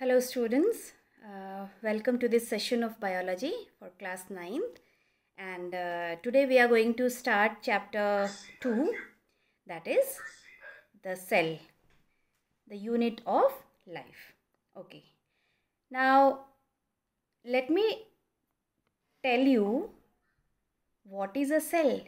Hello students, uh, welcome to this session of biology for class 9th and uh, today we are going to start chapter 2 that is the cell, the unit of life. Okay, now let me tell you what is a cell.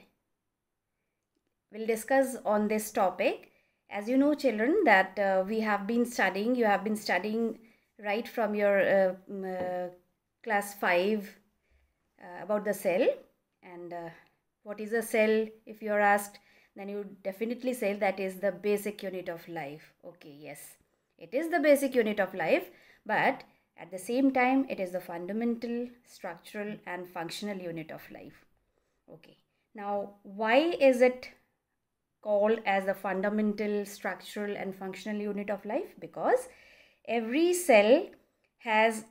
We'll discuss on this topic as you know children that uh, we have been studying you have been studying right from your uh, uh, class 5 uh, about the cell. And what is a cell? If you are asked then you definitely say that is the basic unit of life. Okay yes. It is the basic unit of life but at the same time it is the fundamental structural and functional unit of life. Okay. Now why is it called as the fundamental structural and functional unit of life? Because every cell has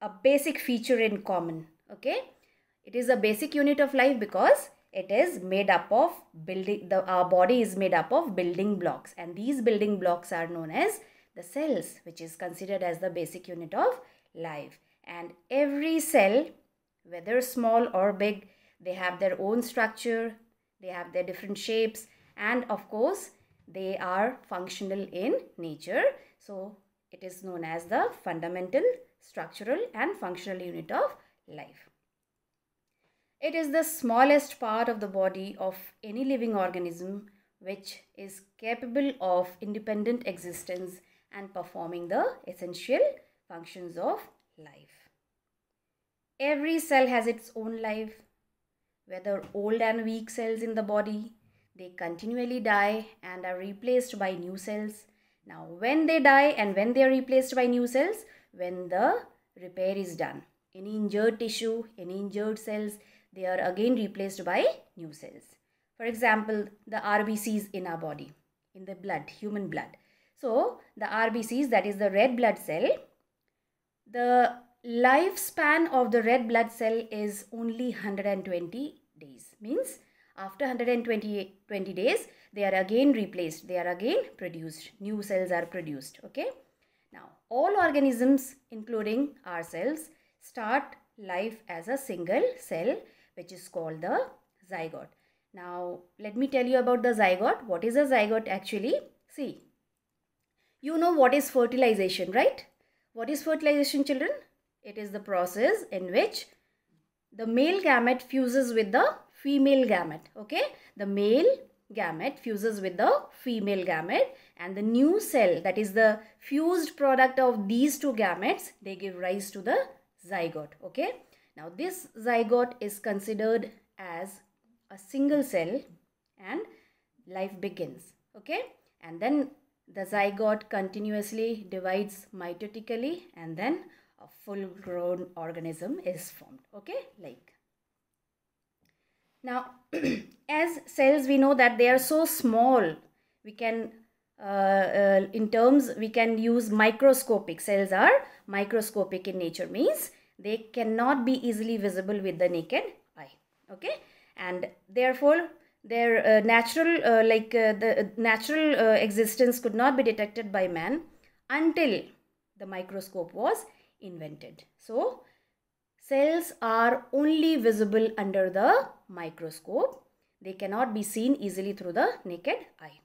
a basic feature in common okay? It is a basic unit of life because it is made up of building the our body is made up of building blocks and these building blocks are known as the cells which is considered as the basic unit of life. And every cell whether small or big they have their own structure they have their different shapes and of course they are functional in nature. So it is known as the fundamental structural and functional unit of life. It is the smallest part of the body of any living organism which is capable of independent existence and performing the essential functions of life. Every cell has its own life. Whether old and weak cells in the body they continually die and are replaced by new cells. Now, when they die and when they are replaced by new cells, when the repair is done, any injured tissue, any injured cells, they are again replaced by new cells. For example, the RBCs in our body, in the blood, human blood. So, the RBCs, that is the red blood cell, the lifespan of the red blood cell is only 120 days. Means after 120 20 days they are again replaced. They are again produced. New cells are produced. Okay? Now all organisms including our cells start life as a single cell which is called the zygote. Now let me tell you about the zygote. What is a zygote actually? See you know what is fertilization right? What is fertilization children? It is the process in which the male gamete fuses with the female gamete. Okay? The male gamete fuses with the female gamete. And the new cell that is the fused product of these two gametes they give rise to the zygote okay? Now this zygote is considered as a single cell and life begins okay? And then the zygote continuously divides mitotically and then a full grown organism is formed okay? Like now, as cells, we know that they are so small. We can, uh, uh, in terms, we can use microscopic. Cells are microscopic in nature, means they cannot be easily visible with the naked eye. Okay, and therefore, their uh, natural, uh, like uh, the natural uh, existence, could not be detected by man until the microscope was invented. So, cells are only visible under the microscope. They cannot be seen easily through the naked eye.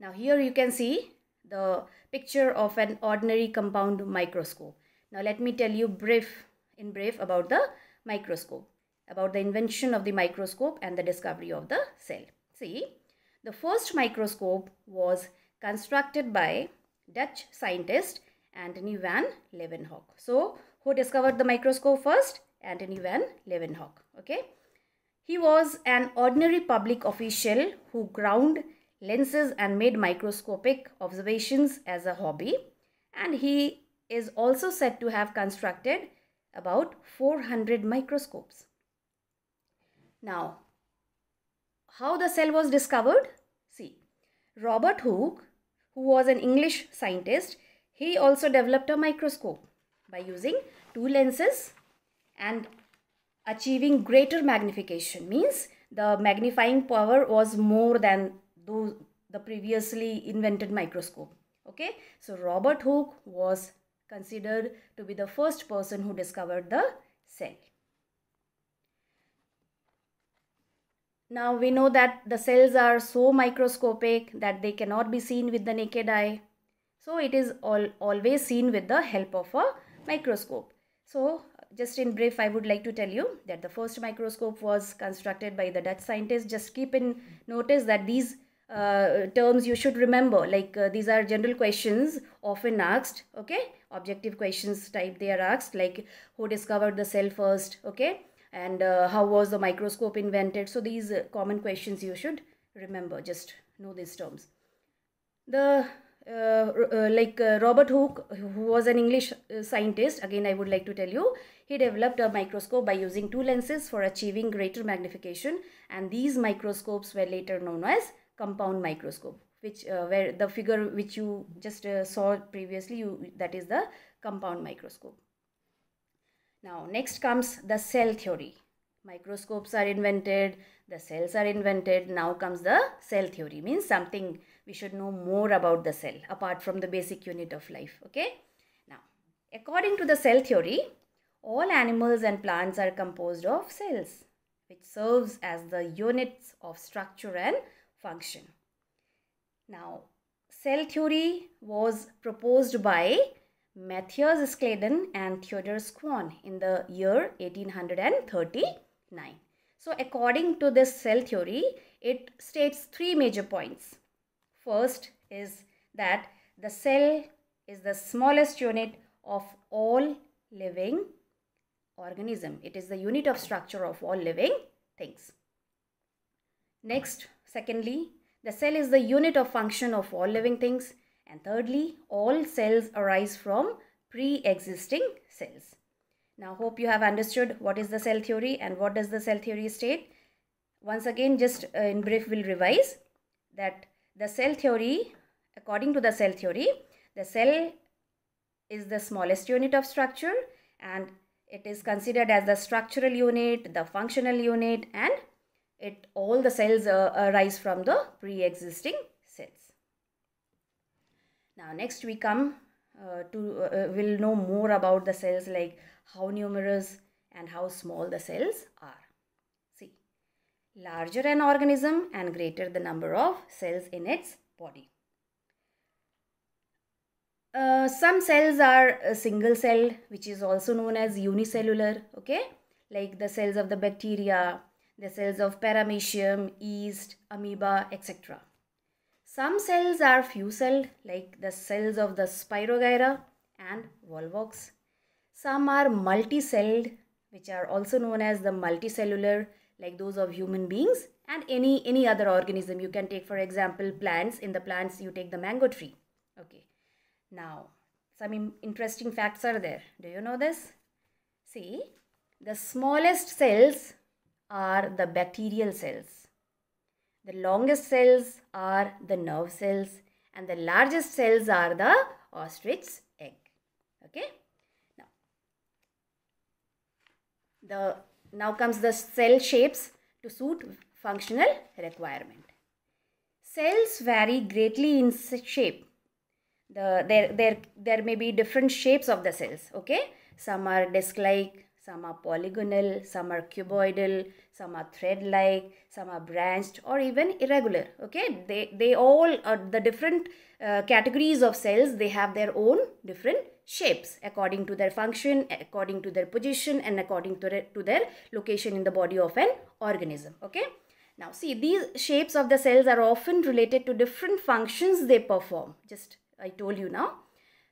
Now here you can see the picture of an ordinary compound microscope. Now let me tell you brief in brief about the microscope, about the invention of the microscope and the discovery of the cell. See, the first microscope was constructed by Dutch scientist Antony van Leeuwenhoek. So, who discovered the microscope first? Antony van Leeuwenhoek. Okay. He was an ordinary public official who ground lenses and made microscopic observations as a hobby. And he is also said to have constructed about 400 microscopes. Now, how the cell was discovered? See, Robert Hooke, who was an English scientist, he also developed a microscope by using two lenses and achieving greater magnification means the magnifying power was more than those, the previously invented microscope Okay, so Robert Hooke was considered to be the first person who discovered the cell. Now we know that the cells are so microscopic that they cannot be seen with the naked eye. So it is all, always seen with the help of a microscope. So just in brief, I would like to tell you that the first microscope was constructed by the Dutch scientist. Just keep in notice that these uh, terms you should remember. Like uh, these are general questions often asked okay? Objective questions type they are asked like who discovered the cell first okay? And uh, how was the microscope invented? So these uh, common questions you should remember. Just know these terms. The like robert hooke who was an english scientist. Again i would like to tell you he developed a microscope by using two lenses for achieving greater magnification. And these microscopes were later known as compound microscope which uh, where the figure which you just uh, saw previously you that is the compound microscope. Now next comes the cell theory. Microscopes are invented the cells are invented. Now comes the cell theory means something we should know more about the cell apart from the basic unit of life okay now according to the cell theory all animals and plants are composed of cells which serves as the units of structure and function. Now, cell theory was proposed by Matthias Schleiden and Theodor Schwann in the year 1839. So, according to this cell theory, it states three major points. First is that the cell is the smallest unit of all living organism. It is the unit of structure of all living things. Next, Secondly, the cell is the unit of function of all living things. And thirdly, all cells arise from pre-existing cells. Now, hope you have understood what is the cell theory and what does the cell theory state. Once again, just uh, in brief, we'll revise that the cell theory, according to the cell theory, the cell is the smallest unit of structure and it is considered as the structural unit, the functional unit and it all the cells uh, arise from the pre-existing cells. Now next we come uh, to uh, uh, will know more about the cells like how numerous and how small the cells are. Larger an organism and greater the number of cells in its body. Uh, some cells are single cell which is also known as unicellular okay like the cells of the bacteria the cells of paramecium, yeast, amoeba, etc. Some cells are few-celled like the cells of the Spirogyra and Volvox. Some are multi-celled which are also known as the multicellular like those of human beings and any any other organism you can take for example plants in the plants you take the mango tree okay now some interesting facts are there do you know this see the smallest cells are the bacterial cells. The longest cells are the nerve cells and the largest cells are the ostrich egg. Okay. Now, the now comes the cell shapes to suit functional requirement. Cells vary greatly in shape. The, there, there, there may be different shapes of the cells. Okay. Some are disc-like, some are polygonal, some are cuboidal, some are thread-like, some are branched or even irregular. Okay, they, they all are the different uh, categories of cells, they have their own different shapes according to their function, according to their position and according to, to their location in the body of an organism. Okay. Now see these shapes of the cells are often related to different functions they perform. Just I told you now.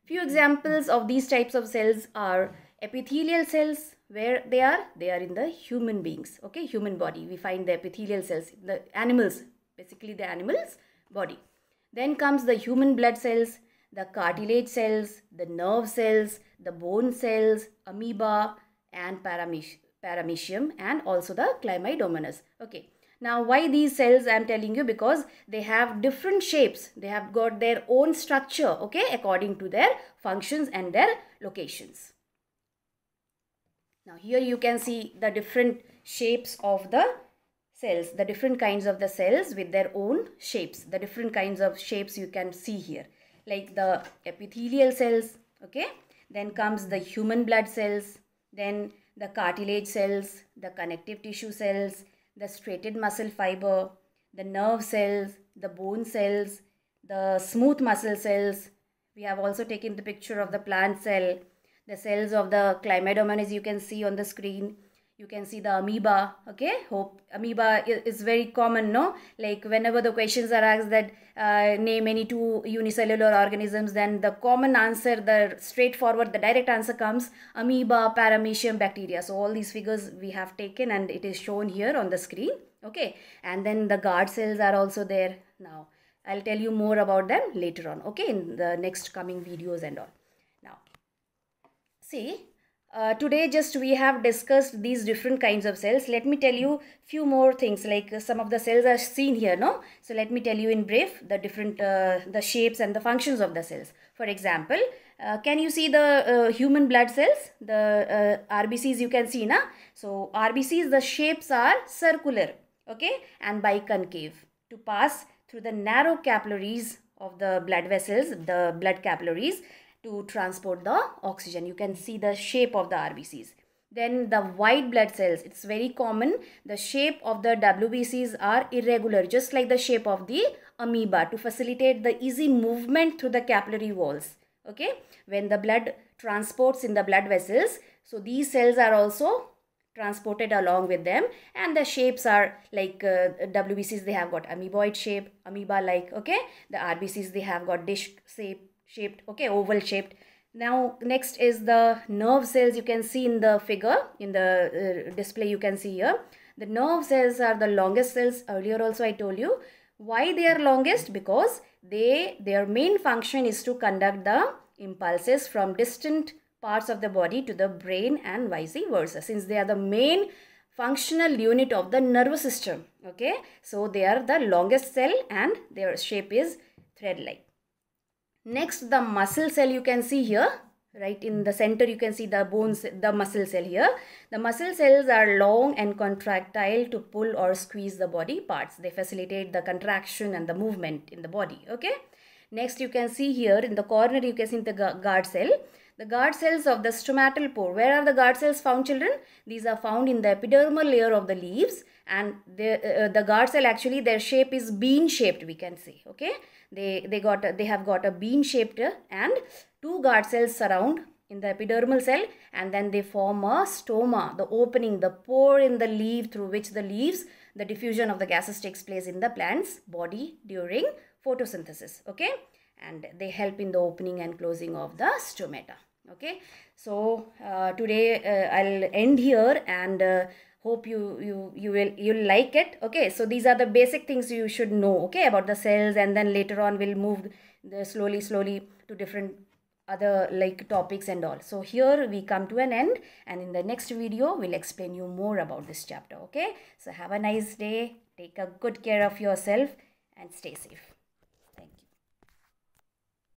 Few examples of these types of cells are epithelial cells, where they are they are in the human beings okay human body we find the epithelial cells the animals basically the animals body then comes the human blood cells the cartilage cells the nerve cells the bone cells amoeba and paramecium and also the chlamydomonas. Okay. Now why these cells i'm telling you? Because they have different shapes. They have got their own structure okay according to their functions and their locations. Now here you can see the different shapes of the cells, the different kinds of the cells with their own shapes, the different kinds of shapes you can see here. Like the epithelial cells okay? Then comes the human blood cells then the cartilage cells the connective tissue cells the striated muscle fiber the nerve cells the bone cells the smooth muscle cells. We have also taken the picture of the plant cell the cells of the chlamydomonas you can see on the screen you can see the amoeba okay? Hope amoeba is very common no? Like whenever the questions are asked that uh, name any two unicellular organisms then the common answer the straightforward the direct answer comes amoeba paramecium bacteria. So all these figures we have taken and it is shown here on the screen okay? And then the guard cells are also there now. I'll tell you more about them later on okay? In the next coming videos and all. Now see uh, today just we have discussed these different kinds of cells. Let me tell you few more things like uh, some of the cells are seen here no? So let me tell you in brief the different uh, the shapes and the functions of the cells. For example uh, can you see the uh, human blood cells? The rbcs you can see na? So rbcs the shapes are circular okay? And biconcave to pass through the narrow capillaries of the blood vessels the blood capillaries to transport the oxygen. You can see the shape of the RBCs. Then the white blood cells, it's very common. The shape of the WBCs are irregular, just like the shape of the amoeba to facilitate the easy movement through the capillary walls. Okay, when the blood transports in the blood vessels, so these cells are also transported along with them and the shapes are like uh, WBCs they have got amoeboid shape amoeba like okay the RBCs they have got dish shape shaped okay oval shaped. Now next is the nerve cells you can see in the figure in the uh, display you can see here. The nerve cells are the longest cells. Earlier also i told you why they are longest because they their main function is to conduct the impulses from distant parts of the body to the brain and vice versa. Since they are the main functional unit of the nervous system okay so they are the longest cell and their shape is thread like Next, the muscle cell you can see here. Right in the center you can see the bones, the muscle cell here. The muscle cells are long and contractile to pull or squeeze the body parts. They facilitate the contraction and the movement in the body. Okay. Next you can see here in the corner you can see the guard cell. The guard cells of the stomatal pore. Where are the guard cells found children? These are found in the epidermal layer of the leaves and the, uh, the guard cell actually their shape is bean shaped we can say. Okay they they got they have got a bean shaped and two guard cells surround in the epidermal cell and then they form a stoma the opening the pore in the leaf through which the leaves the diffusion of the gases takes place in the plant's body during photosynthesis okay and they help in the opening and closing of the stomata okay? So uh, today uh, i'll end here and uh, hope you you you will you'll like it. Okay? So these are the basic things you should know okay about the cells and then later on we'll move slowly slowly to different other like topics and all. So here we come to an end and in the next video we'll explain you more about this chapter okay? So have a nice day. Take a good care of yourself and stay safe